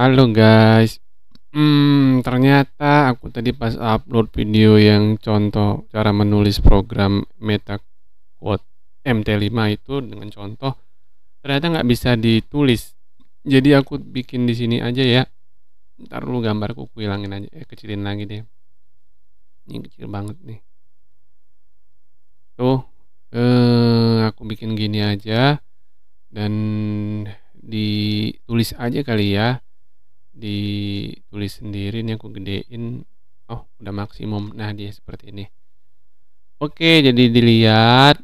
Halo guys, hmm, ternyata aku tadi pas upload video yang contoh cara menulis program MetaQuote MT5 itu dengan contoh, ternyata nggak bisa ditulis. Jadi aku bikin di sini aja ya. Ntar dulu gambarku aku hilangin aja, eh, kecilin lagi deh. Ini kecil banget nih. Tuh, eh, aku bikin gini aja dan ditulis aja kali ya ditulis sendiri nih aku gedein. Oh udah maksimum. Nah dia seperti ini. Oke jadi dilihat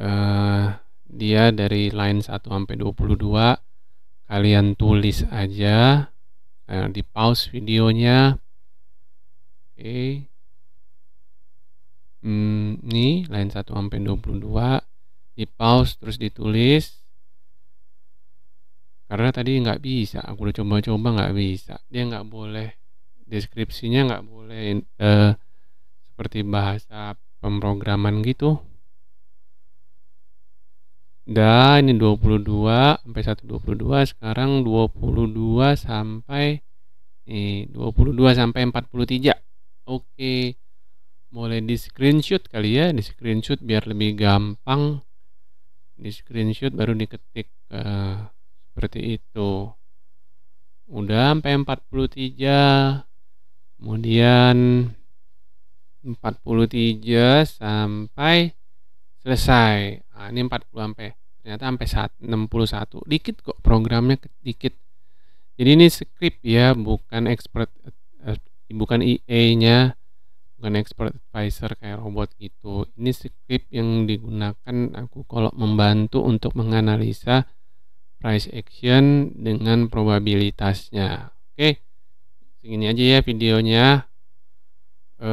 uh, dia dari line 1 sampai 22 kalian tulis aja uh, di pause videonya. Oke. Hmm, nih line 1 sampai 22 di pause terus ditulis karena tadi nggak bisa aku udah coba-coba nggak bisa. Dia nggak boleh deskripsinya nggak boleh eh, seperti bahasa pemrograman gitu. Dan ini 22 sampai 122 sekarang 22 sampai eh, 22 sampai 43 oke boleh di screenshot kali ya di screenshot biar lebih gampang. Di screenshot baru diketik eh, seperti itu. Udah sampai 43 kemudian 43 sampai selesai. Nah, ini 40 sampai ternyata sampai 61 dikit kok programnya dikit. Jadi ini script ya bukan expert eh, bukan IE nya bukan expert advisor kayak robot gitu. Ini script yang digunakan aku kalau membantu untuk menganalisa price action dengan probabilitasnya. Oke, segini aja ya videonya. E,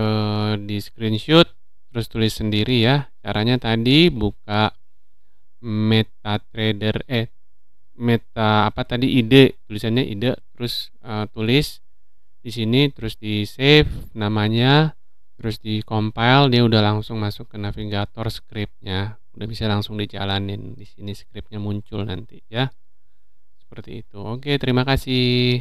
di screenshot terus tulis sendiri ya. Caranya tadi buka MetaTrader eh meta apa tadi ide tulisannya ide terus e, tulis di sini terus di save namanya terus di compile dia udah langsung masuk ke navigator scriptnya udah bisa langsung dijalanin di sini scriptnya muncul nanti ya. Seperti itu. Oke terima kasih